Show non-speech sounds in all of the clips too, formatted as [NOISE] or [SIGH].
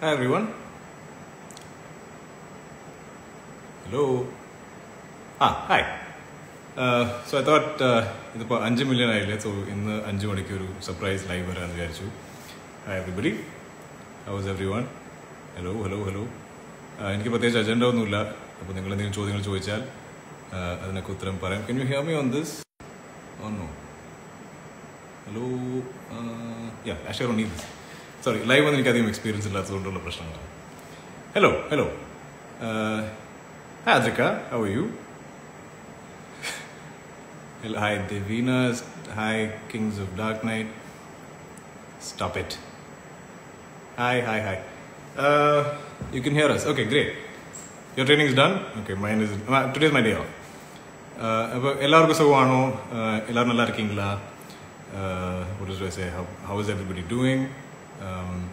Hi everyone. Hello. Ah, hi. Uh, I thought ഇതിപ്പോൾ അഞ്ച് million ആയില്ലേ? സോ ഇന്ന് അഞ്ച് മണിക്ക് ഒരു സർപ്രൈസ് ലൈവ് വരാമെന്ന് വിചാരിച്ചു. Hi everybody how's every one hello hello hello എനിക്ക് പ്രത്യേകിച്ച് അജണ്ട ഒന്നുമില്ല. അപ്പോൾ നിങ്ങൾ എന്തെങ്കിലും ചോദ്യങ്ങൾ ചോദിച്ചാൽ uh, അതിനൊക്കെ ഉത്തരം പറയാം. Can you hear me on this on no hello yeah I share on നീ സോറി ലൈവ് ഒന്നും എനിക്ക് അധികം എക്സ്പീരിയൻസ് ഇല്ലാത്തതുകൊണ്ടുള്ള പ്രശ്നങ്ങളാണ് hello hello hi അദ്രിക്ക how you Hi, Devinas. Hi, Kings of Dark Knight. Stop it. Hi, hi, hi. Uh, you can hear us. Okay, great. Your training is done? Okay, mine is. Uh, today is my day off. അപ്പോൾ എല്ലാവർക്കും സുഖമാണോ Uh, എല്ലാവരും நல்லா இருக்கீங்களா Uh, what does I say? How, how is everybody doing? Um,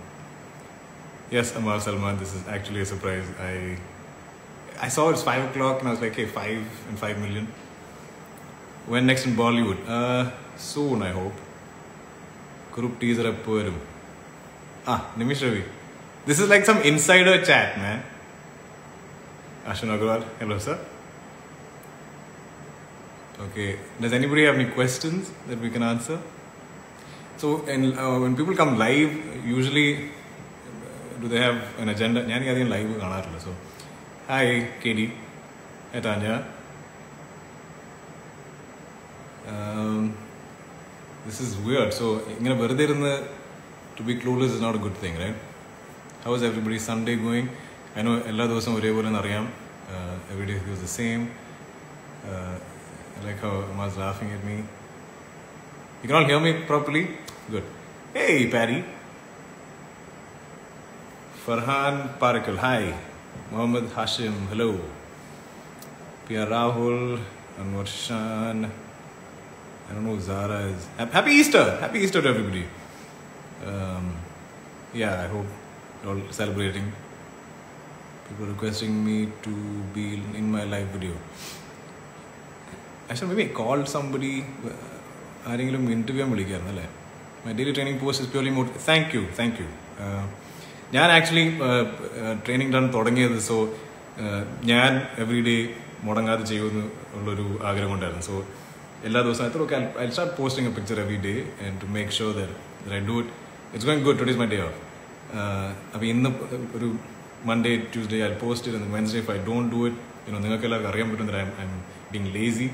yes, Amar Salman, this is actually a surprise. I I saw it's 5 o'clock and I was like, hey, 5 and 5 million. When next in Bollywood? Uh, soon, I hope. Kurup teaser up Ah, Nimish Ravi. This is like some insider chat, man. Ashwin Agarwal, hello, sir. Okay, does anybody have any questions that we can answer? So, in, uh, when people come live, usually have an agenda? ഞാൻ അധികം live കാണാറില്ല. So hi K D താഞ്ഞ this is word so ഇങ്ങനെ വെറുതെ ഇരുന്ന് to be clueless is not a good thing right how is everybody Sunday going I know എല്ലാ ദിവസവും ഒരേപോലെ അറിയാം. Every day was the same like how mass laughing at me You can all hear me properly? Good. Hey, Patty. Farhan Parakal, hi. Mohammed Hashim, hello. Pia Rahul, Anwar Shan. I don't know who Zara is. Hap- Happy Easter! Happy Easter to everybody. Um, yeah, I hope you're all celebrating. People requesting me to be in my live video. I should maybe call somebody. ആരെങ്കിലും interview ചെയ്യാൻ വിളിക്കായിരുന്നു അല്ലേ my daily training pose is purely mote thank you thank you ഞാൻ actually training run തുടങ്ങിയത് so ഞാൻ every day മുടങ്ങാതെ ചെയ്യുമെന്ന് ഉള്ളൊരു ആഗ്രഹം ഉണ്ടായിരുന്നു. സോ എല്ലാ ദിവസവും എത്ര ഒക്കെ I start posting a picture every day and to make sure there I do it it's going good today's my day off അപ്പോൾ ഇന്ന് ഒരു മൺഡേ ട്യൂസ്ഡേ ഐ പോസ്റ്റ് ചെയ്തു Wednesday if I don't do it you know നിങ്ങൾക്ക് എല്ലാവർക്കും അറിയാൻ പറ്റും I I M being lazy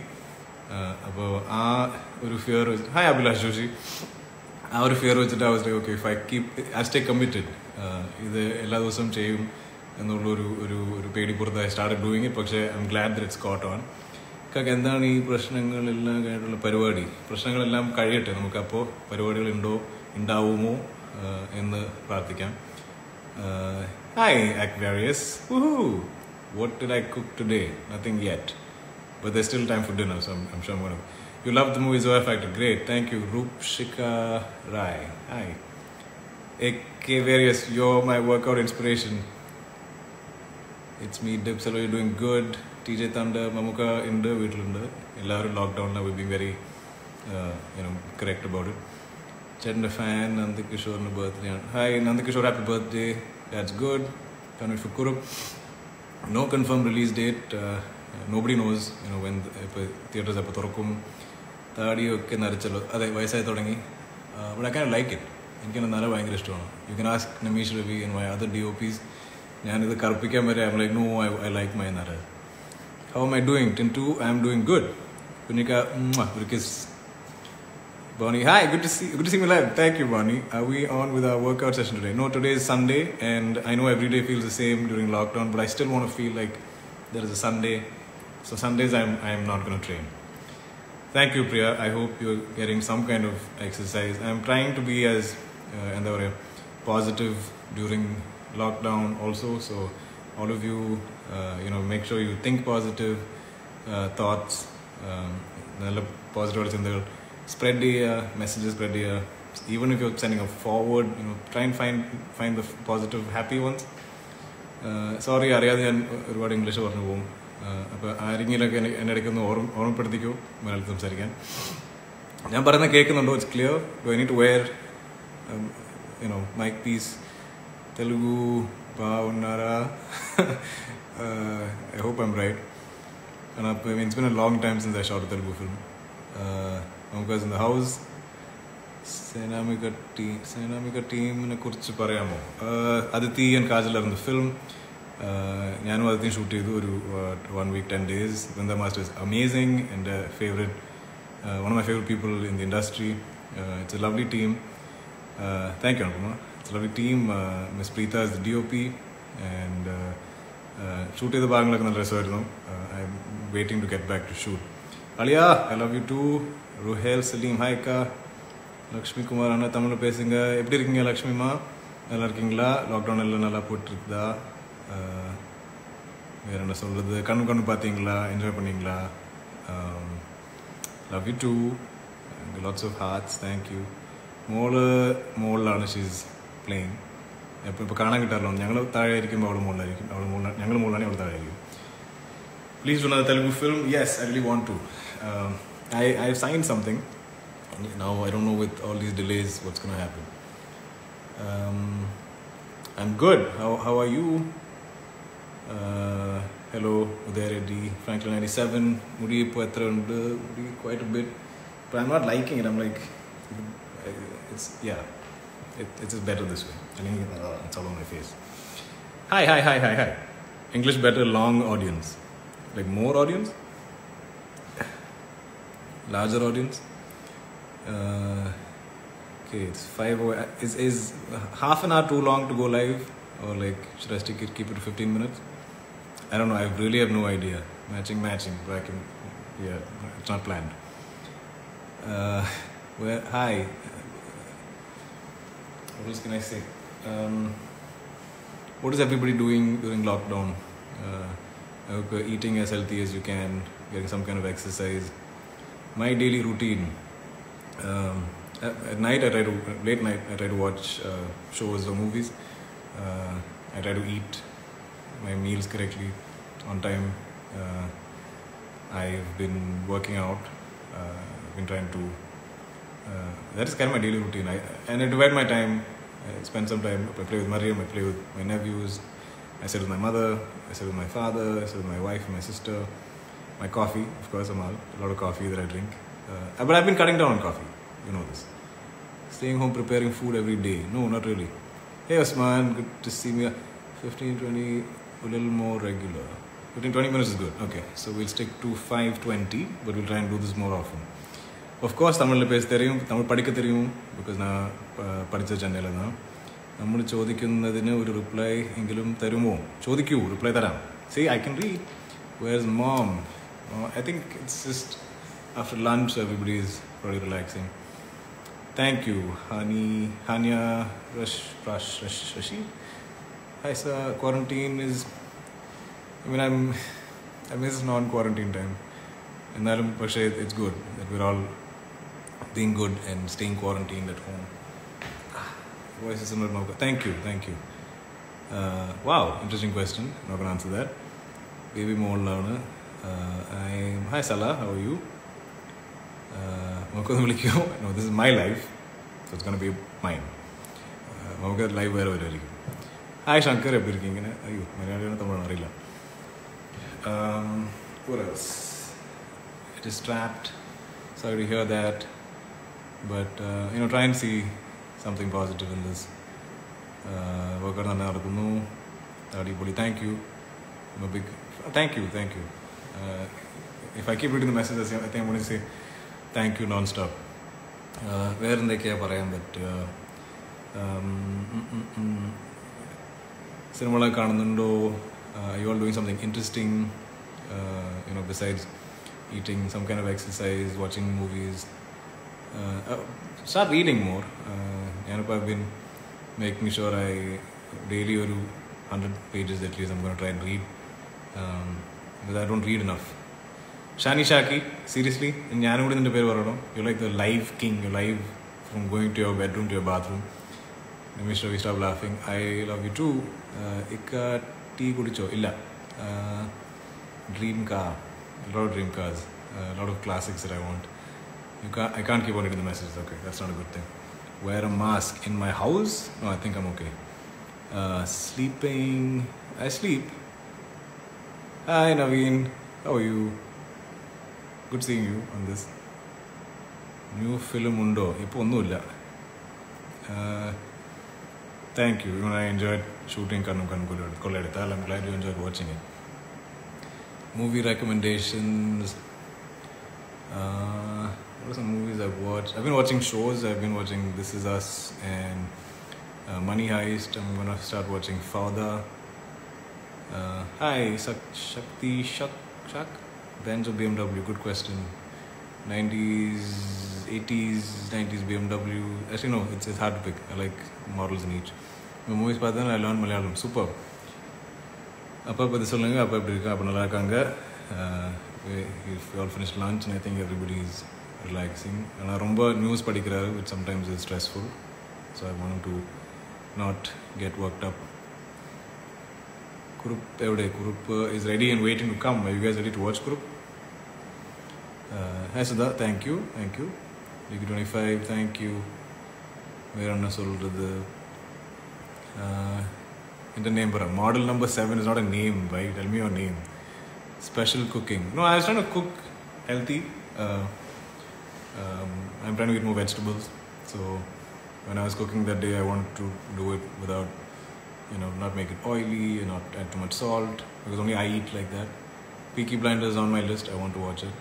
അപ്പോൾ ആ ഒരു ഫിയർ ഹായ് അഭിലാഷ് ജോഷി ആ ഒരു ഫിയർ വെച്ചിട്ട് ആ was okay if I keep I stay committed ഇത് എല്ലാ ദിവസവും ചെയ്യും എന്നുള്ളൊരു ഒരു ഒരു പേടിപ്പുറത്ത് ഐ സ്റ്റാർട്ട് ഡൂയിങ് ഇറ്റ് പക്ഷേ I'm glad that it's caught on കാക്ക് എന്താണ് ഈ പ്രശ്നങ്ങളെല്ലാം കഴിഞ്ഞിട്ടുള്ള പരിപാടി? പ്രശ്നങ്ങളെല്ലാം കഴിയട്ടെ. നമുക്കപ്പോൾ പരിപാടികൾ ഉണ്ടോ ഉണ്ടാവുമോ എന്ന് പ്രാർത്ഥിക്കാം. Hi Aquarius what did I cook today nothing yet but the still time food I'm, I'm sure I'm gonna. You love the movie Zoya Factor. Great. Thank you. Rupshika Rai. Hi. AK Various. You're my workout inspiration. It's me, Dibs. Hello, you're doing good. TJ Thunder, Mamuka, Inder, Vitlunder. Everyone lockdown, We've been very uh, you know, correct about it. Chandra fan, Nandakishore no birthday. Hi, Nandakishore, happy birthday. That's good. Can't for Kurup. No confirmed release date. Uh, nobody knows, you know, when the theaters are താടിയൊക്കെ നരച്ചല്ലോ അതെ വയസ്സായി തുടങ്ങി but I can like it എനിക്ക് നര ഭയങ്കര ഇഷ്ടമാണ് you can ask Namish Ravi and my other D O piece ഞാനിത് കറുപ്പിക്കാൻ വരെ I like no I I like my നര ഹൗ എം ഐ ഡൂയിങ് ടിൻ to I M doing good Kunjikka ഒരു kiss Bonnie, hi, good to see good to see me live. Thank you, Bonnie. Are we on with our workout session today? No, today is Sunday, and I know every day feels the same during lockdown, but I still want to feel like there is a Sunday. So Sundays I'm I'm not going to train. Thank you, Priya. I hope you're getting some kind of exercise. I'm trying to be as uh, and there positive during lockdown also. So all of you, uh, you know, make sure you think positive uh, thoughts. Um, നല്ല positive ചിന്തകൾ spread ചെയ്യുക messages spread ചെയ്യുക even if you sending A forward U know try and find find the positive happy once sorry അറിയാതെ ഞാൻ ഒരുപാട് English പറഞ്ഞു പോകും അപ്പോൾ ആരെങ്കിലുമൊക്കെ എന്നെ എന്നെ ഇടയ്ക്കൊന്ന് ഓർമ്മ ഓർമ്മപ്പെടുത്തിക്കോ മലയാളത്തിൽ സംസാരിക്കാൻ ഞാൻ പറയുന്നത് കേൾക്കുന്നുണ്ടോ it's clear do I need to wear you know mic piece Telugu బాగున్నారా I hope I'm right And I mean, it's been a long time since I shot a Telugu film. Uh, Mamka's in the house. Sinamika team Sinamika ടീമിനെ കുറിച്ച് പറയാമോ അതിഥി and കാജലായിരുന്നു film ഞാനും അതിഥിയും shoot ചെയ്തു ഒരു one week ten days Vrinda masters amazing എൻ്റെ favourite one of my favourite people in the industry it's a lovely team thank you Anupama it's lovely team miss Preetha is D O P and shoot ചെയ്ത ഭാഗങ്ങളൊക്കെ നല്ല രസമായിരുന്നു I am waiting to get back to shoot അളിയ I love you too Ruhel Saleem ഹായ്ക്ക Lakshmi Kumar அண்ணா தமிழ் பேசுங்க எப்படி இருக்கீங்க லக்ஷ்மிமா நல்லா இருக்கீங்களா லாக்டவுன் எல்லாம் நல்லா போட்டுருக்குதா அஹ், வேற என்ன சொல்கிறது கண்ணு கண்ணு பார்த்தீங்களா என்ஜாய் பண்ணீங்களா love you to lots of hertz thank you മോള് മുകളിലാണ് ഷീസ് പ്ലേയിങ് അപ്പോൾ ഇപ്പോൾ കാണാൻ കിട്ടാറില്ല ഞങ്ങൾ താഴെ ആയിരിക്കുമ്പോൾ അവൾ മുകളിലായിരിക്കും അവൾ മുകളിൽ ഞങ്ങൾ മുകളിലാണെങ്കിൽ അവൾ താഴെ ആയിരിക്കും please do another Telugu film. Yes, I really want to. Um, I I have signed something. And Now I don't know with all these delays what's going to happen. Um, I'm good. How how are you? Uh, hello, Uday Reddy, Franklin 97. Mudi ഇപ്പോൾ എത്ര ഉണ്ട് Mudi quite a bit. But I'm not liking it. I'm like, it's yeah, it, it's just better this way. I think uh, it's all on my face. Hi, hi, hi, hi, hi. English better, long audience. Like more audience? Larger audience? Uh, okay, it's five. o- Is is half an hour too long to go live, or like should I stick it, keep it to fifteen minutes? I don't know. I really have no idea. Matching, matching. But I can. Yeah, it's not planned. Uh, where? Hi. What else can I say? Um, what is everybody doing during lockdown? Uh, eating as healthy as you can, getting some kind of exercise. My daily routine. Um, at, at night, I try to late night. I try to watch uh, shows or movies. Uh, I try to eat my meals correctly on time. Uh, I've been working out. Uh, I've been trying to. Uh, that is kind of my daily routine. I and I divide my time. I spend some time. I play with Mariam. I play with my nephews. I sit with my mother. I sit with my father. I sit with my wife and my sister. My coffee, of course, Amal. A lot of coffee that I drink. Uh, but I've been cutting down on coffee. You know this. Staying home, preparing food every day. No, not really. Hey, Osman, good to see me. 15, 20, a little more regular. Within 20 minutes is good. Okay, so we'll stick to 520, but we'll try and do this more often. Of course, തമിഴിൽ പേസ് തെറിയും തമിഴ് പഠിക്ക തെറിയും because നാ പഠിച്ച ചെന്നൈയിൽ നിന്നാണ് നമ്മൾ ചോദിക്കുന്നതിന് ഒരു റിപ്ലൈ എങ്കിലും തരുമോ ചോദിക്കൂ റിപ്ലൈ തരാം I I can read where is mom I think after lunch everybody is pretty relaxing thank you hani hania Rush, Rush, rashi Hi, sir. Quarantine is. I mean, I'm. I miss non-quarantine time. എന്നാലും പക്ഷേ it's good that we're all being good and staying quarantined at home. Voice is not Nauka. Thank you, thank you. Uh, wow, interesting question. Not gonna answer that. Baby മോളിലാണ് I'm hi Salah, how are you? നമുക്കൊന്ന് [LAUGHS] വിളിക്കുമോ no this is my life so it's gonna be mine നമുക്ക് live വേറെ വരുമായിരിക്കും hi Shankar എപ്പോൾ ഇരിക്കും? ഇങ്ങനെ അയ്യോ മലയാളികൾ തമ്മിൽ അറിയില്ല. It is trapped so I hear that but you know try and see something positive in this workout തന്നെ നടക്കുന്നു. അടിപൊളി. Thank you big thank you thank you if I keep ഇടുന്ന messages I think say thank you nonstop വേറെന്തൊക്കെയാണ് പറയാൻ പറ്റുക? സിനിമകളൊക്കെ കാണുന്നുണ്ടോ? You are doing something interesting you know besides eating some kind of exercise watching movies start reading more ഞാനിപ്പോൾ I been making sure I daily ഒരു hundred pages at least നമുക്ക് try and read because I don't read enough Shani Shakki seriously ഞാനും കൂടി നിന്റെ പേര് പറയണം? You like the live king you live from going to your bedroom to your bathroom Nimisha we stop ലാഫിങ് I love you too ഇക്ക tea കുടിച്ചോ? ഇല്ല. Dream car lot dream cars lot of classics I won't you കാ I can keep on in the message okay that's not a good thing wear a mask in my house? No i'm okay. Uh, sleeping. I sleep. Hi, Naveen. How are you? Good seeing you on this. New film ഉണ്ടോ? ഇപ്പോൾ ഒന്നുമില്ല. Thank you I enjoy shooting Kannum Kannum I'm glad you enjoyed watching it. Movie recommendations. Uh, what are some movies I've watched? I've been watching shows. I've been watching This Is Us and uh, Money Heist. I'm gonna start watching Father. Uh, hi, Shakti Shak Shak. Benzo BMW. Good question. 90s, 80s, 90s BMW. Actually, no, it's, it's hard to pick. I like models in each. இந்த movies பார்த்தா I learned super Super. அப்பா பற்றி சொல்லுங்கள் அப்பா எப்படி இருக்கா? அப்போ நல்லா இருக்காங்க. If all finish lunch I think everybody is relaxing ஆனால் ரொம்ப நியூஸ் படிக்கிறாரு which sometimes is stressful so I want to not get work up group எவ்வளோ group is ready and waiting to come you guys ready to watch group hey Sudha thank you thank you டிகி twenty five thank you வேறு என்ன சொல்கிறது Uh, in the name, but model number seven is not a name, why Tell me your name. Special cooking. No, I was trying to cook healthy. Uh, um, I'm trying to eat more vegetables. So when I was cooking that day, I wanted to do it without, you know, not make it oily and not add too much salt because only I eat like that. Peaky Blinders on my list. I want to watch it.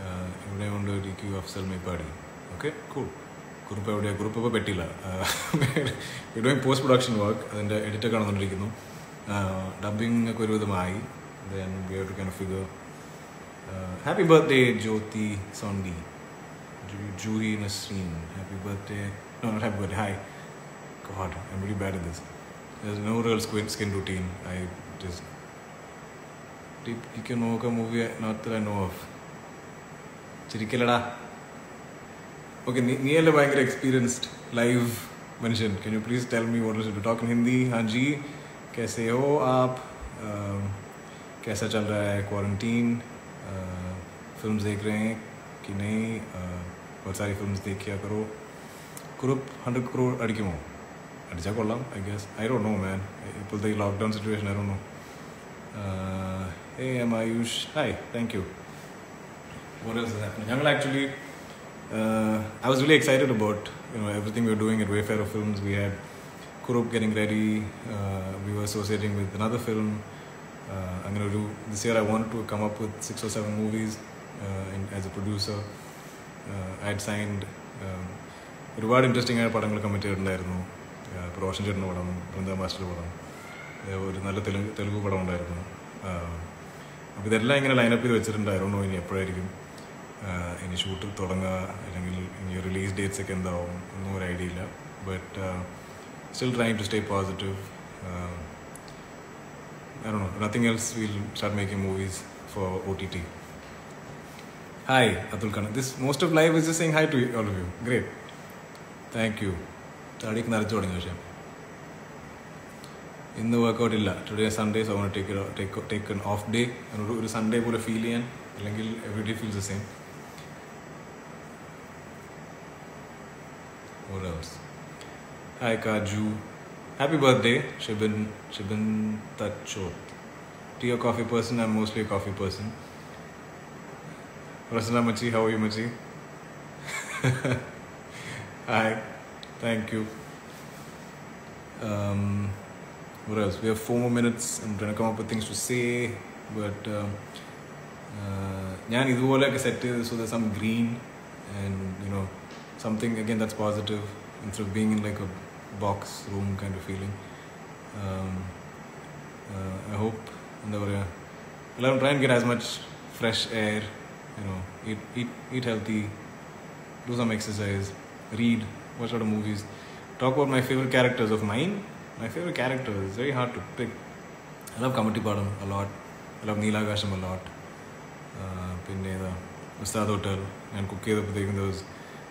Uh, I want to DQ, I'll sell my body Okay, cool. Group എവിടെയാണ് group ഇപ്പോൾ പെട്ടില്ല doing post production work അതിന്റെ എഡിറ്റൊക്കെ നടന്നുകൊണ്ടിരിക്കുന്നു dubbing ഒക്കെ ഒരുവിധമായി. Then we have to kind figure happy birthday Jyothi Sondi Juhi Nasreen happy birthday no not happy birthday hi God, I'm really bad at this. There's no real skin, skin routine. I just. You can know a movie not that I. ചിരിക്കലടാ okay നീയല്ലേ ഭയങ്കര experienced live मनुष्य can you please tell me what to talk in Hindi हाँ जी कैसे हो आप uh, कैसा चल रहा है क्वारंटीन फिल्म देख रहे हैं कि नहीं uh, बहुत सारी फिल्म देखिया करो കുറുപ്പ് ഹൺഡ്രഡ് ക്രോർ അടിക്കുമോ അടിച്ചാൽ കൊള്ളാം I guess I don't know man ഇപ്പോഴത്തെ ഈ lockdown situation I don't know ഏ M Ayush hi thank you what else uh, I was really excited about you know everything we were doing at Wayfarer Films. We had Kurup getting ready. Uh, we were associating with another film. Uh, I'm gonna do this year. I wanted to come up with six or seven movies uh, in, as a producer. Uh, I had signed. Um, ഒരുപാട് interesting ആയ പടങ്ങൾ commit ചെയ്തിട്ടുണ്ടായിരുന്നു ഇപ്പോൾ റോഷൻ ചേട്ടന്റെ പടം Brinda master പടം ഒരു നല്ല തെലുങ്ക് തെലുങ്ക് പടം ഉണ്ടായിരുന്നു അപ്പോൾ ഇതെല്ലാം ഇങ്ങനെ ലൈനപ്പ് ചെയ്ത് വെച്ചിട്ടുണ്ടായിരുന്നു ഇനി എപ്പോഴായിരിക്കും ഇനി ഷൂട്ട് തുടങ്ങുക അല്ലെങ്കിൽ ഇനി റിലീസ് ഡേറ്റ്സ് ഒക്കെ എന്താവും ഒന്നും ഒരു ഐഡിയ ഇല്ല but still trying to stay positive I don't know, nothing else, we'll start making movies for OTT. Hi, Atul Khan. This most of is is just saying hi to you, all of you. Great. Thank you. താടിക്ക് നിറച്ചു തുടങ്ങി പക്ഷേ ഇന്ന് workout ഇല്ല today Sunday so take take take off day ഒരു Sunday പോലെ feel ചെയ്യാൻ അല്ലെങ്കിൽ every day feels the same What else? Hi Kaju. Happy birthday, Shibin Shibin Tachot. Tea or coffee person? I'm mostly a coffee person. Rasana Machi, how are you Machi? [LAUGHS] Hi, thank you. Um, what else? We have four more minutes. I'm trying to come up with things to say, but um, uh, ഞാൻ ഇതുപോലെയൊക്കെ set ചെയ്ത് so some green and you know something again that's positive instead of being in like a box room kind of feeling. Um, uh, I hope in the here I'll try and get as much fresh air you know eat, eat, eat healthy do some exercise read watch a of movies. Talk about my favorite characters of mine. My favorite characters very hard to pick. I love Kammatipaadam a lot. I love Neelakasham a lot. Uh, the Ustad Hotel and Kukkeda those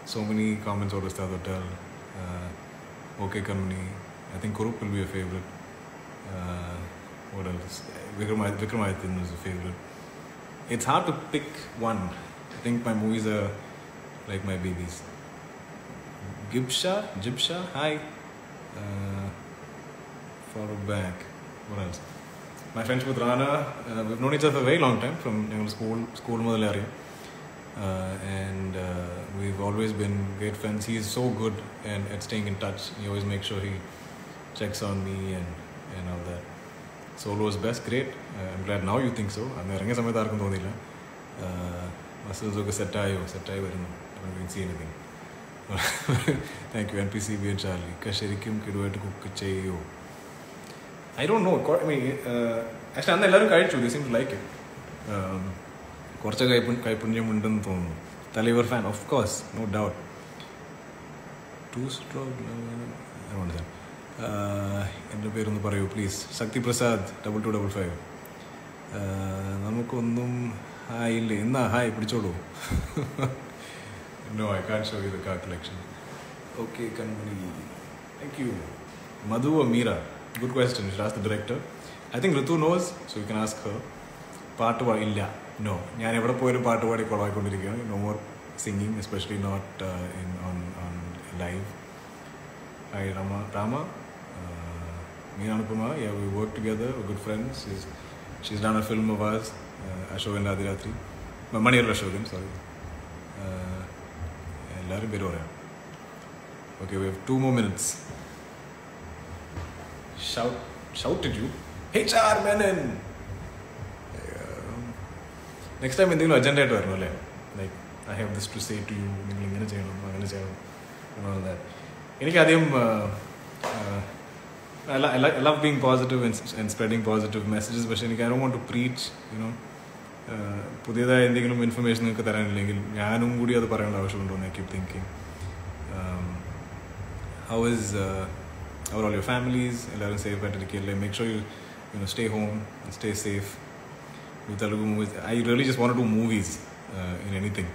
so many comments out of Star Hotel, uh, OK Kanmani. I think Kurup will be a favorite. Uh, what else? Vikram, Vikramadityan was a favorite. It's hard to pick one. I think my movies are like my babies. Gibsha, Gibsha, hi. Uh, follow back. What else? My friendship with Rana, uh, we've known each other for a very long time from you know, school, school, and uh, we've always been great friends. He's so good and at staying in touch. He always makes sure he checks on me and, and all that. Solo is best, great. Uh, I'm glad now you think so. അന്ന് ഇറങ്ങിയ സമയത്ത് ആർക്കും തോന്നിയില്ല muscles ഒക്കെ സെറ്റായോ സെറ്റായി വരുന്നു C anything [LAUGHS] thank you N P C B N Charlie ഒക്കെ ശരിക്കും കിടുവായിട്ട് കുക്ക് ചെയ്യോ I don't no I mean actually അന്ന് എല്ലാവരും കഴിച്ചു ദി സിംസ് ലൈക്ക് കുറച്ച് കൈപ്പു കൈപ്പുണ്യം ഉണ്ടെന്ന് തോന്നുന്നു. Thalaivar fan of course no doubt to stroke എന്റെ പേരൊന്ന് പറയൂ please Shakti Prasad double two double five നമുക്കൊന്നും ഹായ് ഇല്ലേ? എന്നാ hi പിടിച്ചോളൂ. No I can show the car collection okay Kanmani thank you Madhu Meera good question Shaz the director I think Rithu knows so you can ask പാട്ട് ഇല്ല no ഞാൻ എവിടെ പോയാലും പാട്ട് പാടി കുളമായിക്കൊണ്ടിരിക്കുകയാണ് no more singing especially not in on on live hi Rama. Rama, uh, me and Anupama, yeah, we work together. We're good friends. She's, she's done a film of ours, uh, Ashokan Radhiratri. Maniyar Ashokan, sorry. Uh, എല്ലാവരും പേര് പറയാം okay V have to more minutes shout shouted U H R Menon Next time എന്തെങ്കിലും agenda ആയിട്ട് വരണം അല്ലേ? Like I have this to say to you നിങ്ങൾ ഇങ്ങനെ ചെയ്യണം അങ്ങനെ ചെയ്യണം എന്നുള്ളത് എനിക്കധികം I love being positive and spreading positive messages പക്ഷേ എനിക്ക് I do won't to preach you know പുതിയതായ എന്തെങ്കിലും ഇൻഫർമേഷൻ നിങ്ങൾക്ക് തരാനില്ലെങ്കിൽ ഞാനും കൂടി അത് പറയേണ്ട ആവശ്യമുണ്ടോ എന്ന് keep thinking how is our all your families എല്ലാവരും safe ആയിട്ടിരിക്കുകയല്ലേ? Make sure you you know stay home stay safe do Telugu movies I really just want to movies in anything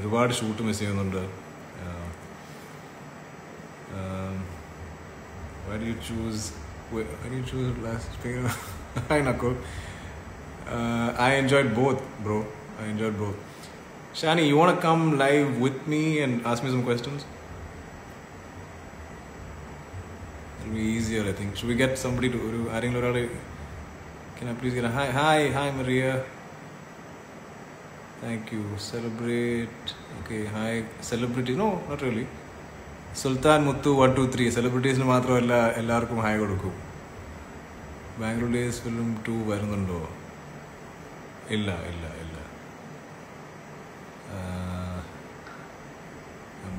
ഒരുപാട് ഷൂട്ട് മിസ് ചെയ്യുന്നുണ്ട് Um, why do you choose? Why do you choose last pair? Hi, Nakul. Uh, I enjoyed both, bro. I enjoyed both. Shani, you want to come live with me and ask me some questions? It'll be easier, I think. Should we get somebody to? Adding Can I please get a hi? Hi, hi, Maria. Thank you. Celebrate. Okay, hi. Celebrity. No, not really. Sultan Muthu one two three സെലിബ്രിറ്റീസിന് മാത്രമല്ല എല്ലാവർക്കും hi കൊടുക്കും Bangalore days film to വരുന്നുണ്ടോ ഇല്ല ഇല്ല ഇല്ല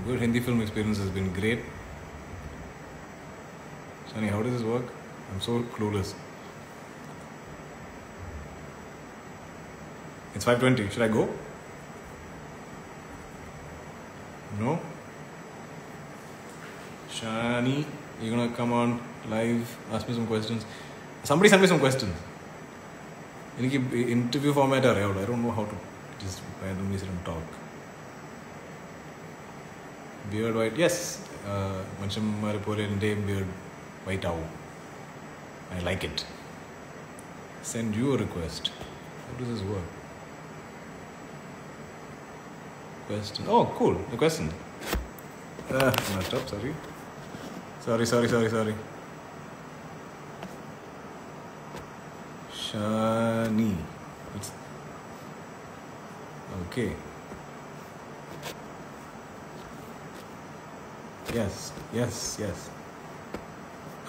good Hindi film experience has been great Shani, how does this work? I'm so clueless. It's 5.20. Should I go? No? Shani, you're gonna come on live, ask me some questions. Somebody send me some questions. എനിക്ക് interview format അറിയാവുള്ളൂ I don't know how to just randomly sit and talk beard white yes മനുഷ്യന്മാരെ പോലെ എൻ്റെയും beard white ആവും I like it send you request how does this work Question oh cool the question uh, messed up sorry Sorry, sorry, sorry, sorry. Shani. It's okay. Yes, yes, yes.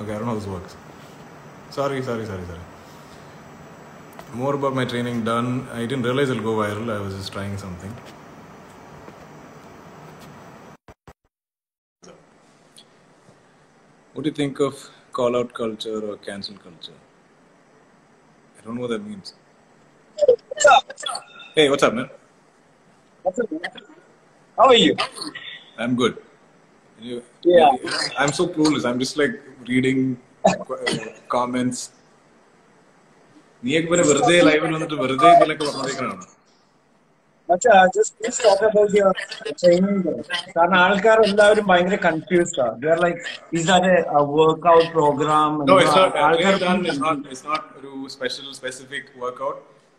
Okay, I don't know how this works. Sorry, sorry, sorry, sorry. More about my training done. I didn't realize it'll go viral. I was just trying something. What do you think of call out culture or cancel culture? I don't know what that means. Hey, what's up, man? How are you? I'm good. You, Yeah. I'm so clueless. I'm just like reading uh, comments. നീയൊക്കെ പിന്നെ വെറുതെ ലൈവിൽ വന്നിട്ട് വെറുതെ ഇതിലൊക്കെ പറഞ്ഞേക്കണാണ് കാരണം ആൾക്കാർ എല്ലാവരും ഭയങ്കര കൺഫ്യൂസ്ഡ് ആണ് there like is that A workout programme No, it's not. ആൾക്കാർ it's not. It's not ഒരു special specific workout.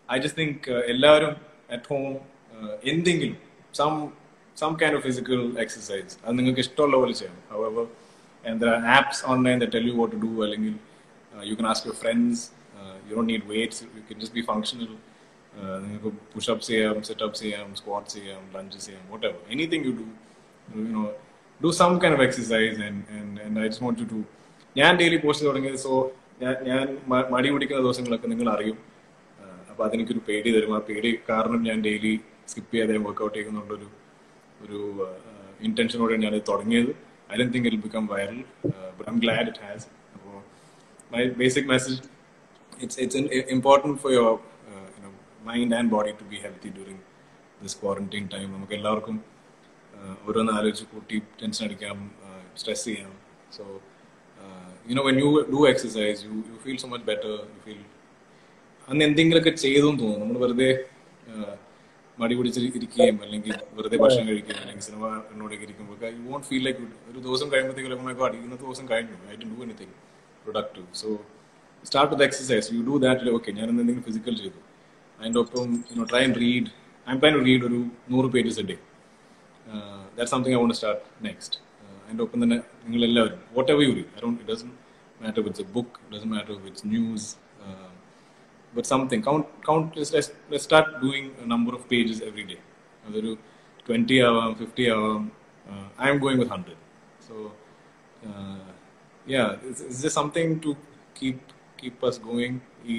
I just think uh, എല്ലാവരും at home uh, എന്തെങ്കിലും some some kind of physical exercise അത് നിങ്ങൾക്ക് ഇഷ്ടമുള്ള പോലെ ചെയ്യാം however and there are apps online that tell you what to do അല്ലെങ്കിൽ uh, you can ask your friends uh, you don't need weights you can just be functional uh, നിങ്ങൾക്ക് pushups ചെയ്യാം situps ചെയ്യാം squats ചെയ്യാം lunges ചെയ്യാം whatever anything you do you know do some kind of exercise and I just want to ഞാൻ daily post തുടങ്ങിയത് so ഞാൻ ഞാൻ മ- മടി പിടിക്കുന്ന ദിവസങ്ങളൊക്കെ നിങ്ങൾ അറിയും ആഹ് അപ്പൊ അതെനിക്കൊരു പേടി തരും ആ പേടി കാരണം ഞാൻ ഡെയിലി സ്കിപ്പ് ചെയ്യാതെ വർക്ക്ഔട്ട് ചെയ്യുന്നുള്ളൊരു ഒരു ഇന്റൻഷനോടെ ഞാൻ ഇത് തുടങ്ങിയത് I don't think it become viral but I'm glad it has അപ്പോൾ my basic message it's it's an, important for your and body to be healthy during this quarantine time. നമുക്ക് എല്ലാവർക്കും ഓരോന്ന് ആലോചിച്ച് കൂട്ടി ടെൻഷൻ അടിക്കാം സ്ട്രെസ് ചെയ്യാം. So you know when you do exercise you you feel so much better you feel അന്ന് എന്തെങ്കിലുമൊക്കെ ചെയ്തെന്ന് തോന്നുന്നു നമ്മൾ വെറുതെ മടി പിടിച്ച് ഇരിക്കുകയും അല്ലെങ്കിൽ വെറുതെ ഭക്ഷണം കഴിക്കുകയും അല്ലെങ്കിൽ സിനിമ എന്നോടൊക്കെ ഇരിക്കുമ്പോൾ യു വോണ്ട് ഫീൽ ലൈക്ക് ഒരു ദിവസം കഴിയുമ്പോഴത്തേക്കും ഇന്നത്തെ ദിവസം കഴിഞ്ഞു. I do anything productive so start with exercise you do that okay ഞാൻ എന്തെങ്കിലും ഫിസിക്കൽ ചെയ്തു. അതിൻ്റെ ഒപ്പം you know try and read I M try to read ഒരു നൂറ് pages A day that something I won't start next അതിൻ്റെ ഒപ്പം തന്നെ നിങ്ങൾ എല്ലാവരും what ever you read I don't it doesn't matter wits A book doesn't matter wits news but something count count let's, let's, let's start doing a number of pages every day അതൊരു twenty ആവാം fifty ആവാം I am going with hundred so yeah it's, it's just something to keep keep us going ഈ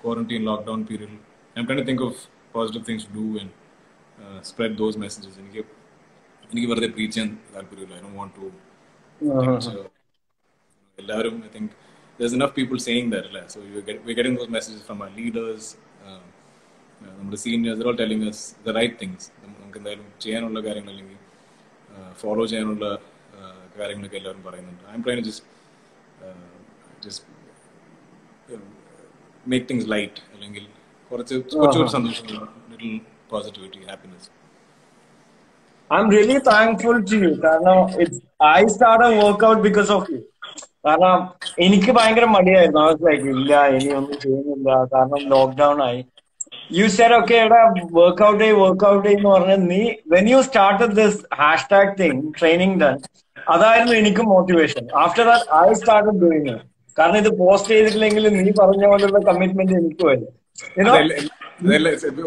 quarantine lockdown period i'm trying to think of positive things to do and uh, spread those messages എനിക്ക് എനിക്ക് വെറുതെ preach ചെയ്യാൻ താല്പര്യമില്ല I don't want to എല്ലാവരും I think there's enough people saying that അല്ലേ so you get, we're getting those messages from our leaders um, uh, നമ്മുടെ seniors they're all telling us the right things നമുക്ക് എന്തായാലും ചെയ്യാനുള്ള കാര്യങ്ങൾ അല്ലെങ്കിൽ follow ചെയ്യാനുള്ള uh, കാര്യങ്ങളൊക്കെ എല്ലാവരും പറയുന്നുണ്ട് I M try just just make things light അല്ലെങ്കിൽ കുറച്ച് കുറച്ചുകൂടി സന്തോഷം little positivity happiness I'm really thankful to you. കാരണം I I started workout because of you. കാരണം എനിക്ക് ഭയങ്കര മടിയായിരുന്നു. Was ഇല്ല ഇനി ഒന്നും ചെയ്യുന്നില്ല. കാരണം ലോക്ക്ഡൌൺ ആയി. യു സെഡ് ഓക്കെ എടാ വർക്ക്ഔട്ട് ചെയ് വർക്ക്ഔട്ട് എന്ന് പറഞ്ഞ നീ when you start this hashtag thing training done അതായിരുന്നു എനിക്ക് motivation after that I start doing കാരണം ഇത് പോസ്റ്റ് ചെയ്തിട്ടില്ലെങ്കിൽ നീ പറഞ്ഞ പോലുള്ള കമ്മിറ്റ്മെന്റ് എനിക്ക് വരും.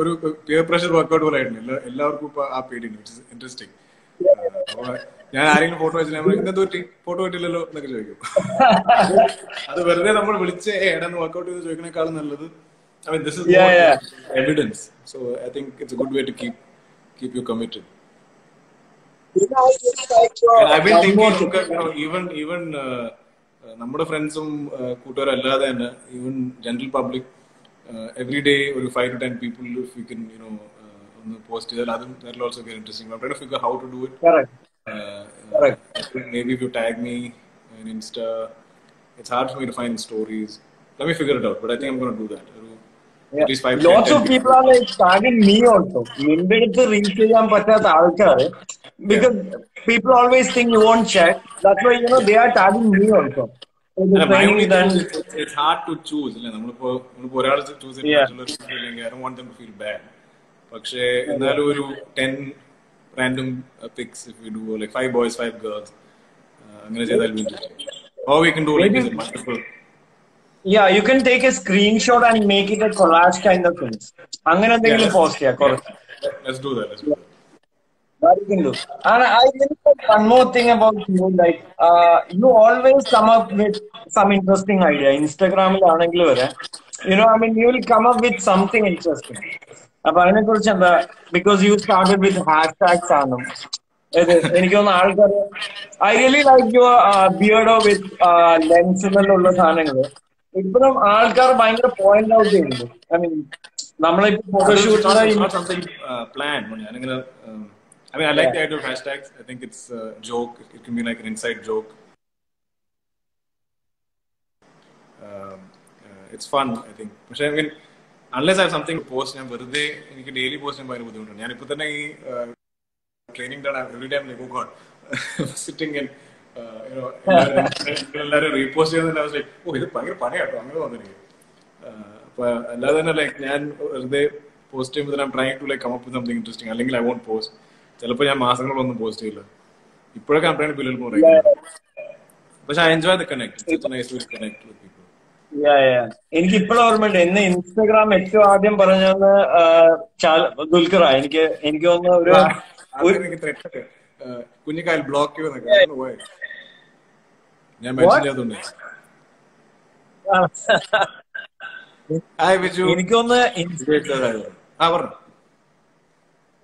ഒരു പിയർ പ്രഷർ വർക്ക്ഔട്ട് പോലെ എല്ലാവർക്കും ഇപ്പൊ ആ പേടിയുണ്ട് ഇൻട്രസ്റ്റിംഗ് ഞാൻ ആരെങ്കിലും ഫോട്ടോ വെച്ചാൽ ഇന്നത്തെ പറ്റി? ഫോട്ടോ പറ്റില്ലല്ലോ എന്നൊക്കെ ചോദിക്കും. അത് വെറുതെ നമ്മൾ വിളിച്ച് ഏടാന്ന് വർക്ക്ഔട്ട് ചെയ്ത് ചോദിക്കണേക്കാളും നല്ലത്. I mean, this is yeah, yeah. evidence. So I think it's a good way to keep and you even even uh, uh, നമ്മുടെ ഫ്രണ്ട്സും uh, കൂട്ടുകാരും അല്ലാതെ തന്നെ even general public every day ഒരു five to ten people if you can you know ഒന്ന് post ചെയ്താൽ അതും that also very interesting try to figure how to do it Correct. Correct. maybe if you tag me in Insta, it's hard for me to find stories. Let me figure it out, but I think I'm going to do that. Yeah. At least five, Lots 10 of people are like tagging me also. നിന്റെ അടുത്ത് reach ചെയ്യാൻ പറ്റാത്ത ആൾക്കാർ because people always think you won't check. That's why you know they are tagging me also. So the അല്ല, my training only done. thing is it's, it's hard to choose അല്ലേ നമ്മളിപ്പോ നമ്മളിപ്പോ ഒരാൾ ചൂസ് Yeah. ചെയ്തില്ലെങ്കിൽ I don't want them to feel bad പക്ഷേ എന്നാലും ഒരു ten random picks if you do like five boys five girls അങ്ങനെ ചെയ്താൽ oh we can do like Maybe- multiple Yeah, you can take a screenshot and make it a collage kind of thing. അങ്ങനെ എന്തെങ്കിലും post ചെയ്യാം കുറച്ച് let's do that let's do That And I think one more thing about you, like uh, you always come up with some interesting idea. Instagram ആണെങ്കിൽ വരെ you know, I mean, you will come up with something interesting. അപ്പൊ അതിനെ കുറിച്ച് എന്താ because you started with hash tags ആണ് എനിക്ക് തോന്നുന്നു ആൾക്കാർ ഐ റിയലി ലൈക്ക് യുവർ ബിയർഡോ വിത്ത് ലെൻസിലുള്ള സാധനങ്ങൾ ഇപ്പോഴും ആൾക്കാർ ഭയങ്കര പോയിന്റ് ഔട്ട് ചെയ്യുന്നുണ്ട് ഐ മീൻ നമ്മളിപ്പോ ഫോട്ടോഷൂട്ടിന് not something uh, I mean, I like the idea of hashtags. I think it's a joke. It can be like an inside joke. Um, uh, it's fun, I think. പക്ഷേ I mean, unless I have something to post, ഞാൻ വെറുതെ എനിക്ക് daily post ചെയ്യാൻ ഭയങ്കര ബുദ്ധിമുട്ടാണ് ഞാനിപ്പോ തന്നെ ഈ training every time like god sitting and എല്ലാവരും റീപോസ്റ്റ് ചെയ്യുന്നത് ഓ ഇത് ഭയങ്കര പണിയാട്ടോ അങ്ങനെ തോന്നുന്നു അപ്പൊ അല്ലാതെ തന്നെ ലൈക്ക് ഞാൻ വെറുതെ പോസ്റ്റ് ചെയ്യുമ്പോൾ I'm trying to like come up something interesting അല്ലെങ്കിൽ ഐ വോണ്ട് പോസ്റ്റ് ചിലപ്പോൾ ഞാൻ മാസങ്ങളൊന്നും പോസ്റ്റ് ചെയ്യില്ല. ഇപ്പോഴൊക്കെ ഐം ബില്ലിൽ മോർ പക്ഷെ I enjoy the connect it's nice to connect with people Yeah, yeah. എനിക്ക് ഇപ്പോഴും ഓർമ്മയുണ്ട്. എന്നെ ഇൻസ്റ്റഗ്രാം ഏറ്റവും ആദ്യം പറഞ്ഞെന്ന് ദുൽഖറ. എനിക്ക് എനിക്ക് തോന്നുന്നു ഒരു കുഞ്ഞിക്കാൽ ബ്ലോക്ക് ഞാൻ മെൻഷൻ ചെയ്തോണ്ട് എനിക്ക് തോന്നുന്നു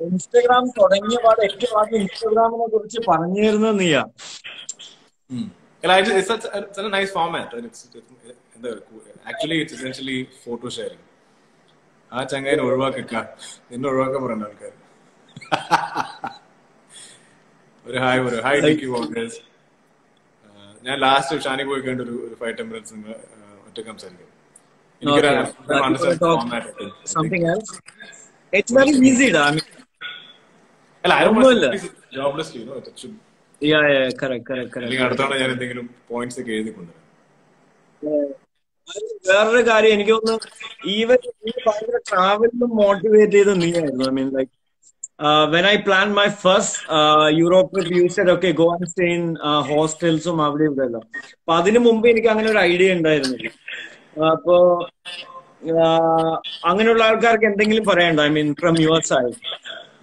ഇൻസ്റ്റഗ്രാം തുടങ്ങിയ പാട് ഏറ്റവും ആദ്യം ഇൻസ്റ്റഗ്രാമിനെ കുറിച്ച് പറഞ്ഞിരുന്നു നീയാ. Yeah, it's, it's, such, it's a nice format. And it's, it's, എന്താ actually it's essentially photo sharing ആ ചങ്ങായിനെ ഒഴിവാക്കിക്ക. നിന്നെ ഒഴിവാക്കാൻ പറയണ്ട ആൾക്കാർ ഒരു ഹായ് ഒരു ഹായ് ഡിക്കി വോക്കേഴ്സ് ഞാൻ ലാസ്റ്റ് ഷാനി പോയി കണ്ട ഒരു ഫൈവ് ടെൻ മിനിറ്റ്സ് ഒറ്റ സംസാരിക്കും. എനിക്കൊരു. അല്ല I don't ഒന്നുമില്ല. want to joblessly, you know, it should- yeah yeah correct correct അല്ലെങ്കിൽ അടുത്ത തവണ ഞാൻ എന്തെങ്കിലും പോയിന്റ്സ് ഒക്കെ എഴുതി കൊണ്ടുവരാം. വേറൊരു കാര്യം എനിക്ക് തോന്നുന്നു ഈവൻ ഭയങ്കര ട്രാവലിനും മോട്ടിവേറ്റ് ചെയ്ത് നീ ആയിരുന്നു I mean like when I plan my first Europe used ഒക്കെ ഗോ ആൻഡ് സ്റ്റേ ഇൻ ഹോസ്റ്റൽസും അവിടെ ഇവിടെ എല്ലാം. അപ്പൊ അതിനു മുമ്പ് എനിക്ക് അങ്ങനെ ഒരു ഐഡിയ ഉണ്ടായിരുന്നില്ല അപ്പോ അങ്ങനെയുള്ള ആൾക്കാർക്ക് എന്തെങ്കിലും പറയണ്ടോ I mean from your side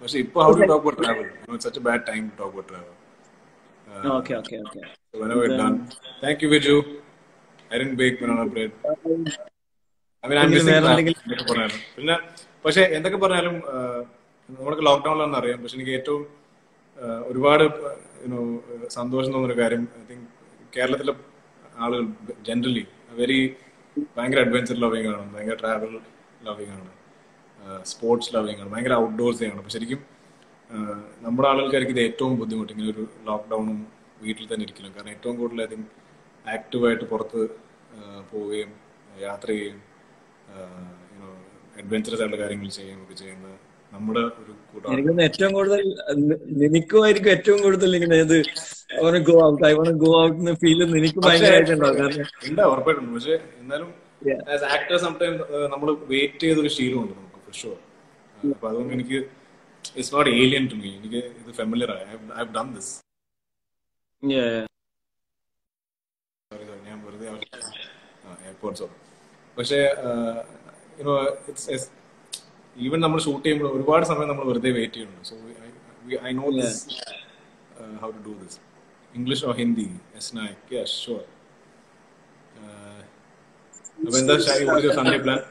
പക്ഷെ ഇപ്പൊ how to talk about travel such a bad time to talk about travel okay okay okay whenever done done. Thank Viju I I bake bake banana bread. I mean, I'm missing that. പിന്നെ പക്ഷെ എന്തൊക്കെ പറഞ്ഞാലും നമ്മൾക്ക് ലോക്ക്ഡൌണിലാണെന്ന് അറിയാം. പക്ഷെ എനിക്ക് ഏറ്റവും ഒരുപാട് യുനോ സന്തോഷം തോന്നുന്ന ഒരു കാര്യം ഐ തിങ്ക് കേരളത്തിലെ ആളുകൾ ജനറലി വെരി ഭയങ്കര അഡ്വഞ്ചർ ലവിങ് ആണ്. ഭയങ്കര ട്രാവൽ ലവിങ് ആണ്. സ്പോർട്സ് ലവിങ് ആണ് ഭയങ്കര ഔട്ട്ഡോർസ് ആണ്. അപ്പൊ ശരിക്കും നമ്മുടെ ആളുകൾക്കായിരിക്കും ഇത് ഏറ്റവും ബുദ്ധിമുട്ട് ഇങ്ങനെ ഒരു ലോക്ക്ഡൗണും വീട്ടിൽ തന്നെ ഇരിക്കണം കാരണം ഏറ്റവും കൂടുതൽ അതിന് ആക്റ്റീവായിട്ട് പുറത്ത് പോവുകയും യാത്ര ചെയ്യുകയും അഡ്വഞ്ചറസ് ആയിട്ടുള്ള കാര്യങ്ങൾ ചെയ്യുകയും ഒക്കെ ചെയ്യുന്ന നമ്മുടെ ഒരു കൂട്ടം ഏറ്റവും കൂടുതൽ നിനക്കുമായിരിക്കും ഏറ്റവും കൂടുതൽ ഇങ്ങനെ ഇത് go out I won't go out എന്ന ഫീൽ നിനക്ക് ഭയങ്കരമായിട്ടുണ്ടാവും ഉറപ്പായിട്ടുണ്ട് പക്ഷെ എന്നാലും. ആസ് ആക്ടർ സംടൈം നമ്മൾ വെയിറ്റ് ചെയ്തൊരു ശീലമുണ്ട് നമുക്ക് ഫോർ ഷുവർ അപ്പൊ അതുകൊണ്ട് എനിക്ക് it's not alien to me എനിക്ക് ഇത് ഫെമിലിയർ ആയി I done this Yeah. Sorry sorry ഞാൻ വെറുതെ എയർപോർട്ട്സോ പക്ഷേ യുനോ ഇറ്റ്സ് ഈവൻ നമ്മൾ ഷൂട്ട് ചെയ്യുമ്പോൾ ഒരുപാട് സമയം നമ്മൾ വെറുതെ വെയിറ്റ് ചെയ്യുന്നുണ്ട് so I know this how to do this English or Hindi S Nayak yes sure അപ്പൊ എന്താ Shaji what your Sunday plan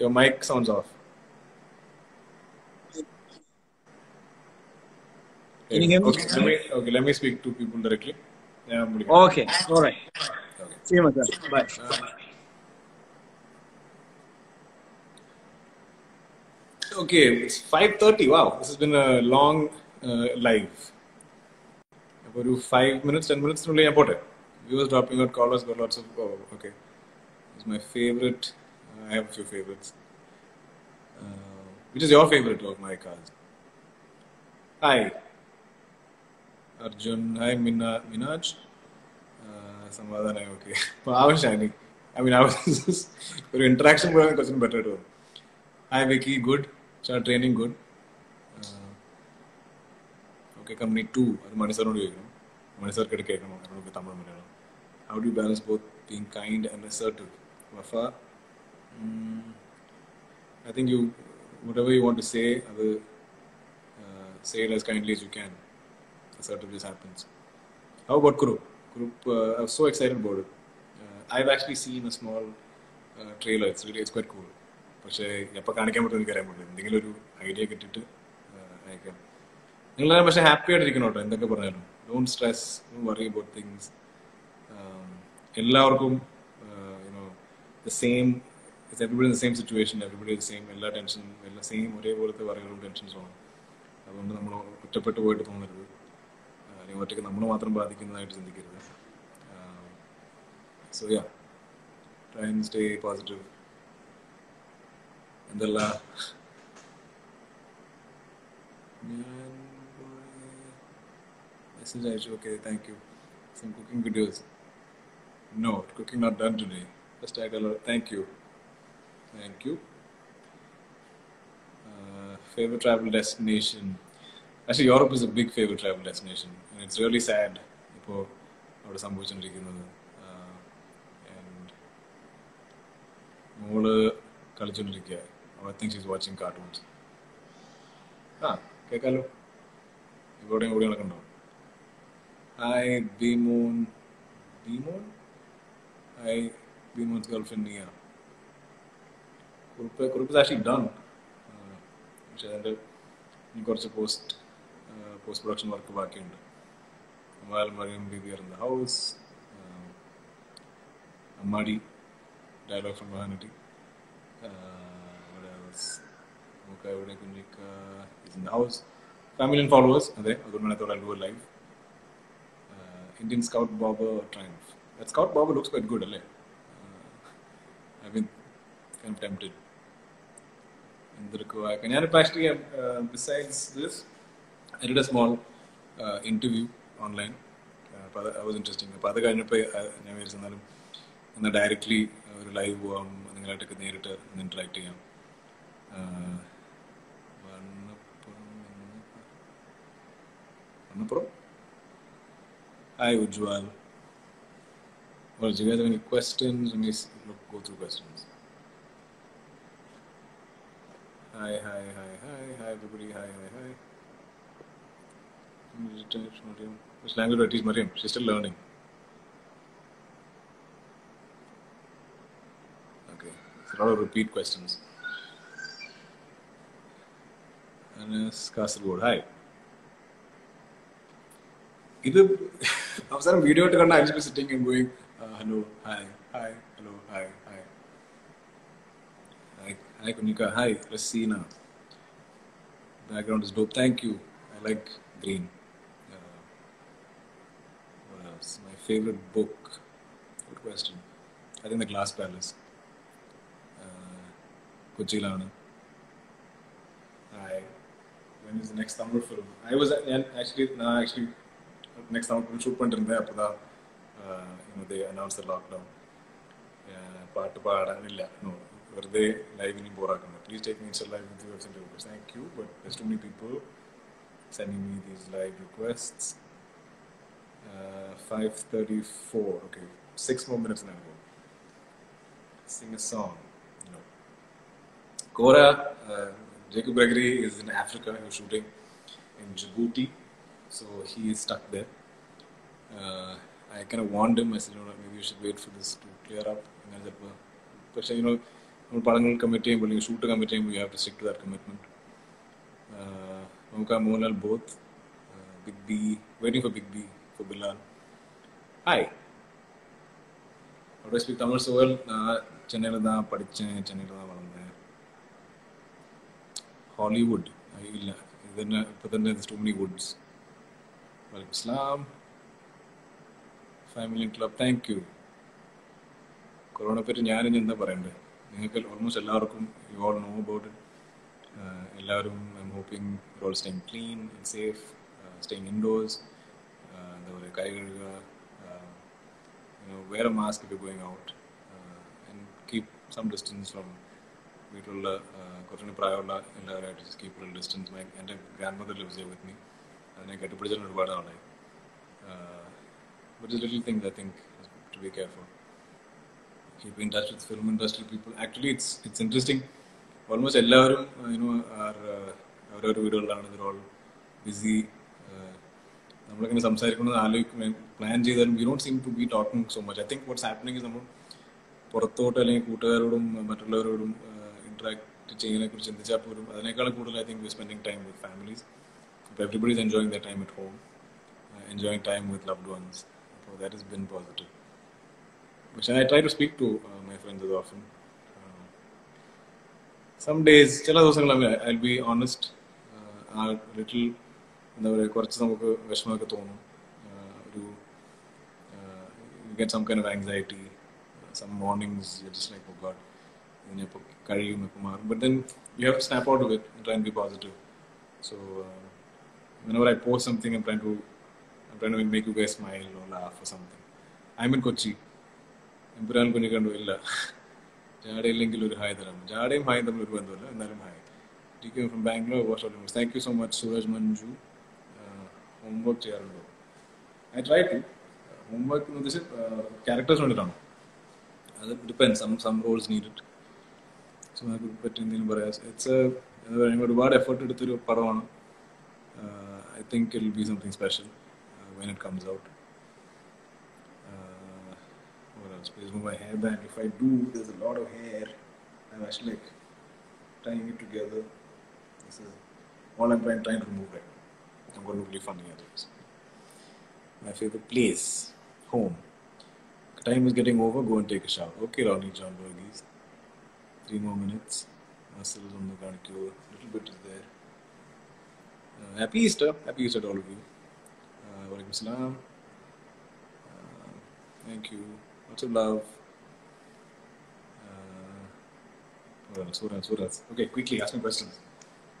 your mic sounds of Can you hear me? Okay, let me okay, let me speak to people directly. Yeah, I'm വിളിക്കാം. Okay. All right. Okay. See you, Maka. Bye. Okay, it's 5.30. Wow, this has been a long uh, live. അപ്പോൾ ഒരു five minutes ten മിനിറ്റ്സിനുള്ളിൽ ഞാൻ പോട്ടെ views dropping out callers is my favorite. I have a few favorites. Uh, which is your favorite of my cars? Hi, Arjun. Hi, Mina, Minaj. Uh, some other name, okay. But I was shining. I mean, I was [LAUGHS] just. Your interaction was question better too. Hi, Vicky. Good. Start training. Good. Uh, okay, company two. That's I don't How do you balance both being kind and assertive? വഫ I think you whatever you want to say uh, say it as kindly as you can assertiveness happens how about group group uh, i was so excited about it uh, i've actually seen a small uh, trailer it's really it's quite cool പക്ഷേ എപ്പോൾ കാണിക്കാൻ പറ്റുമെന്ന് എനിക്ക് അറിയാൻ പറ്റില്ല എന്തെങ്കിലും ഒരു idea കിട്ടിയിട്ട് അയക്കാം നിങ്ങൾ പക്ഷേ ഹാപ്പി ആയിട്ടിരിക്കണം കേട്ടോ എന്തൊക്കെ പറഞ്ഞാലും don't stress worry about things എല്ലാവർക്കും the same it's everybody the same situation everybody same എല്ലാ ടെൻഷനും എല്ലാ സെയിം ഒരേപോലത്തെ വറികളും ടെൻഷൻസും ആണ്. അതുകൊണ്ട് നമ്മൾ ഒറ്റപ്പെട്ടു പോയിട്ട് തോന്നരുത്. അല്ലെങ്കിൽ ഒറ്റയ്ക്ക് നമ്മൾ മാത്രം ബാധിക്കുന്നതായിട്ട് ചിന്തിക്കരുത്. So yeah try and stay positive എന്തല്ല? ഞാൻ മെസ്സേജ് അയച്ചു. Okay thank you some cooking videos no cooking not done today just ആയിട്ടുള്ള thank you thank you favourite travel destination Europe is a big favorite travel destination, and it's really sad ഇപ്പോൾ അവിടെ സംഭവിച്ചുകൊണ്ടിരിക്കുന്നത് and മോൾ കളിച്ചുകൊണ്ടിരിക്കുക I think she's watching cartoons ആ കേൾക്കാലോ ഇവിടെയും കൂടി നടക്കണ്ടോ? Hi Bimon Bimon hi ബിമോൻസ് girlfriend നിയ കുറിപ്പ് കുറിപ്പ് ആക്ച്വലി ഡൺ പക്ഷെ അതിൻ്റെ ഇനി കുറച്ച് പോസ്റ്റ് പോസ്റ്റ് പ്രൊഡക്ഷൻ വർക്ക് ബാക്കിയുണ്ട് Amal Maryam Bibi are in the house അമ്മാടി dialogue from Mahanati നമുക്ക് എവിടെ Kunjikka is in the house family and followers അതെ അതുകൊണ്ടാണ് I thought I'll do a live Indian Scout Bobber Triumph Scout Bobber looks quite good അല്ലേ I've been kind of tempted എന്തെടുക്കുക ഞാനിപ്പോൾ actually besides this I did a small interview online അപ്പോൾ അത് was interesting അപ്പോൾ അത് കഴിഞ്ഞപ്പോൾ ഞാൻ വിചാരിച്ചെന്നാലും എന്നാൽ ഡയറക്റ്റ്ലി ഒരു ലൈവ് പോകാം നിങ്ങളായിട്ടൊക്കെ നേരിട്ട് ഒന്ന് ഇൻട്രാക്ട് ചെയ്യാം. വന്നപ്പുറം? Hi Ujwal Well, do you guys have any questions? Let me see, look, go through questions. Hi, hi, hi, hi, hi, everybody. Hi, hi, hi. Mariam. Which language do I teach Mariam? She's still learning. Okay, it's a lot of repeat questions. Anas Kasargod. Hi. ഇത് അവസാനം video ഇട്ട് കണ്ട I sitting and going uh, hello, hi, hi, hello, hi, hi. Hi, hi Kunika, hi, now Background is dope, thank you. I like green. Uh, my favorite book? Good question. I think The Glass Palace. Uh, Kuchilana. Hi. When is the next Tamil film? I was actually, நான் actually next அவனுக்கு shoot பண்ணிட்டு இருந்தேன் அப்போ you know they announced the lockdown. പാട്ട് പാടാനില്ല no വെറുതെ ലൈവിന് ബോറാക്കുന്നത് please take me live with you website request thank you but there's too many people sending me these live requests. Uh, 5:34. Okay, six more minutes now. Sing a song. No. Cora, uh, Jacob Gregory is in Africa. He's shooting in Djibouti, so he is stuck there. Uh, I kind of warned him. I said, you know, maybe you should wait for this to clear up. And I said, well, പക്ഷേ you know, നമ്മൾ പടങ്ങൾ commit ചെയ്യുമ്പോൾ അല്ലെങ്കിൽ shoot commit ചെയ്യുമ്പോൾ you have to stick to that commitment നമുക്ക് ആ Mohanlal both big B waiting for big B for Bilal hi അവിടെ speak Tamil so well நான் சென்னையில் தான் படித்தேன் சென்னையில் தான் வளர்ந்தேன் ஹாலிவுட் இல்லை இது என்ன இப்போ തന്നെ ടു മെനി വുഡ്സ് വലൈക്കും ഇസ്ലാം family club. Thank you corona പറ്റി ഞാനിനി എന്താ പറയണ്ടേ? നിങ്ങൾക്ക് ഓൾമോസ്റ്റ് എല്ലാവർക്കും യു ഓൾ നോ അബൌട്ട് എല്ലാവരും I am hoping all staying clean safe staying indoors എന്താ പറയുക കൈ കഴുകുക wear a mask if going out keep some distance from വീട്ടിലുള്ള കുറച്ചുകൂടി പ്രായമുള്ള എല്ലാവരുമായിട്ട് കീപ്പ് ഡിസ്റ്റൻസ് എന്റെ grandmother lives with me അതിനെ കെട്ടിപ്പിടിച്ചാൽ ഒരുപാട് നാളായി but is little things I think to be careful. keep in touch with film industry people. Actually, it's it's interesting. Almost എല്ലാവരും യുനോ അവരവരുടെ ഇവർ ഓൾ ബിസി നമ്മളിങ്ങനെ സംസാരിക്കണമെന്ന് ആലോചിക്കും പ്ലാൻ ചെയ്താലും you don't seem to be talking so much I think what's happening നമ്മൾ പുറത്തോട്ട് അല്ലെങ്കിൽ കൂട്ടുകാരോടും മറ്റുള്ളവരോടും ഇന്ററാക്ട് ചെയ്യുന്നതിനെ കുറിച്ച് ചിന്തിച്ചാൽ പോലും അതിനേക്കാളും കൂടുതൽ I think we spending time with families everybody is enjoying the time at home enjoying time with loved ones അപ്പോൾ that is bin positive which I try to speak to uh, my friends as often. Uh, some days, ചില ദിവസങ്ങൾ I'll be honest, ആ little എന്താ പറയുക കുറച്ച് നമുക്ക് വിഷമമൊക്കെ തോന്നും ഒരു get some kind of anxiety some mornings just like God ഇതിനിപ്പോൾ കഴിയും ഇപ്പോൾ മാറും but then you have snap out of it try B positive so whenever I post something, I'm trying to I'm trying to make you guys smile or laugh or something. I'm in Kochi. Empuraan കുഞ്ഞു കണ്ടു ഇല്ല ജാടയില്ലെങ്കിൽ ഒരു hi തരാം ജാടയും ഹായും തമ്മിൽ ഒരു ബന്ധമില്ല എന്നാലും hi T K from Bangalore wash thank you so much Suraj Manju homework ചെയ്യാറുണ്ടോ ഐ ട്രൈ ടു ഹോംവർക്ക് എന്ന് ഉദ്ദേശിച്ച് ക്യാരക്ടേഴ്സ് വേണ്ടിയിട്ടാണ് അത് depend some some Rolls needed so അതിനെ പറ്റി എന്തെങ്കിലും പറയാം ഇറ്റ്സ് എന്താ പറയുക ഒരുപാട് എഫേർട്ട് എടുത്തൊരു പടമാണ് I think it will be something special when it comes out. Uh, what else? Please move my hairband. If I do, there's a lot of hair. I'm actually like tying it together. This is all I'm trying, trying to remove right now. I'm going to look really funny otherwise. My favorite place, home. Time is getting over. Go and take a shower. Okay, Ronnie John Burgess. Three more minutes. Muscles on the ground. A little bit is there. Uh, happy Easter. Happy Easter to all of you. വലൈക്കും അസ്സലാം thank you what's love Suraj, Suraj. Okay, quickly ask me questions.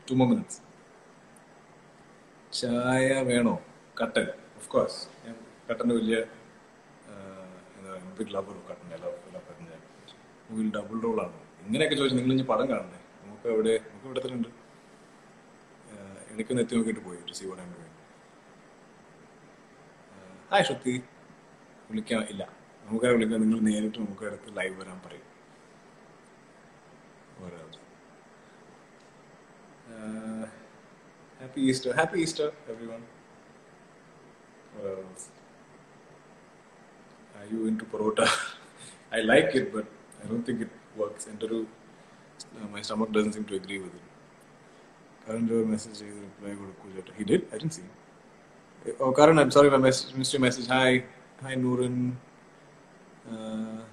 Two more minutes. ചായ വേണോ? കട്ടൻ of course ഞാൻ കട്ടന്റെ വലിയ എന്താ പറയുക big ലവറും കട്ടന്റെ ലവ് ലവ് മൂവിൽ ഡബിൾ റോളാണ് ഇങ്ങനെയൊക്കെ ചോദിച്ചു നിങ്ങൾ ഇനി പടം കാണണേ നമുക്ക് എവിടെ നമുക്ക് ഇവിടെ തന്നെ ഉണ്ട്. ഇടയ്ക്കൊന്ന് എത്തി നോക്കിയിട്ട് പോയി to C vote doing hi ശ്രുതി വിളിക്കാൻ ഇല്ല നമുക്കത് വിളിക്കാം നിങ്ങൾ നേരിട്ട് നമുക്ക് അടുത്ത് ലൈവ് വരാൻ പറയും happy Easter happy Easter every one Are you into parota? I like it, but I don't think it works. Enter uh, my stomach doesn't seem to agree with it. Karan your message is reply കൊടുക്കൂല. He did? I didn't see. Oh, Karan, I'm sorry if I missed your message. Hi. Hi, Nooran. Uh,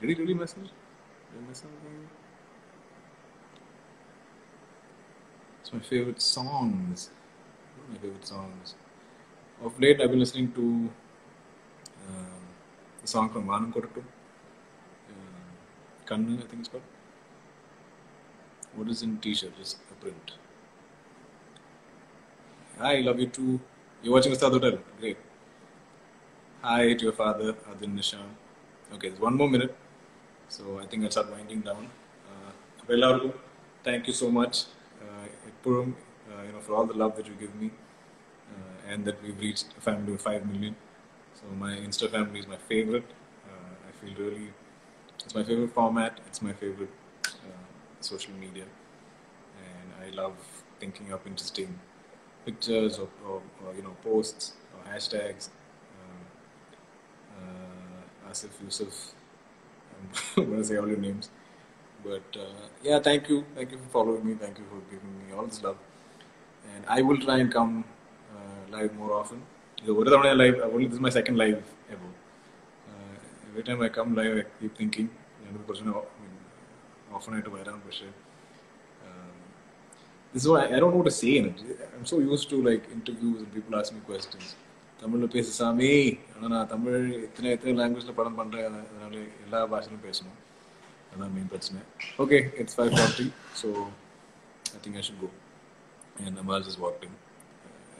did he really message? Did I miss something? It's my favorite songs. What are my favorite songs? Of late, I've been listening to um, a song from Vanam Kottu. Uh, Kannu, I think it's called. What is in t-shirt? Just a print. Hi, love you too. You're watching Ustad Hotel. Great. Hi to your father, Adil Nishan. Okay, there's one more minute. So I think I'll start winding down. Uh, thank you so much. Uh, uh, you know, for all the love that you give me uh, and that we've reached a family of 5 million. So my Insta family is my favorite. Uh, I feel really, it's my favorite format. It's my favorite uh, social media. And I love thinking up interesting pictures or, or, or you know, posts or hashtags. Um, uh, Asif Yusuf, [LAUGHS] I'm going to say all your names. But uh, yeah, thank you. Thank you for following me. Thank you for giving me all this love. And I will try and come uh, live more often. ഇത് ഒരു തവണ live only this is my second live ever. Uh, every time I come live, I keep thinking ഞാനത് കുറച്ചുകൂടെ often ആയിട്ട് വരാം പക്ഷേ this is why I, don't know what to say in it. I'm so used to like interviews and people ask me questions. Tamil le sami, ana na Tamil itne itne language le padam pandra ana le illa baash le pesa ana main prachne. Okay, it's 5:40, so I think I should go. And Amal just walked in.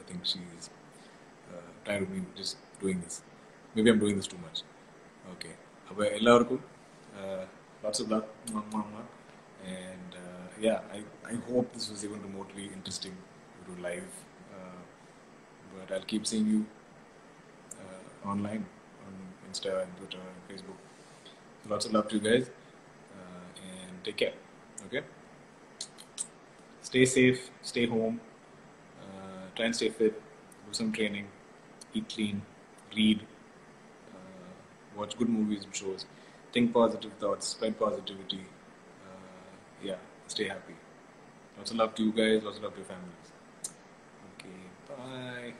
I think she's uh, tired of me just doing this. Maybe I'm doing this too much. Okay. Abay, illa orko. Lots of luck, mama, and. Uh, yeah, I, I hope this was even remotely interesting to live. Uh, but I'll keep seeing you uh, online on Insta and Twitter and Facebook. So lots of love to you guys. Uh, and take care. Okay? Stay safe, stay home, try and stay fit, do some training, eat clean, read, watch good movies and shows, think positive thoughts, spread positivity. Uh, yeah, stay happy. Lots of love to you guys, lots of love to your families. Okay, bye.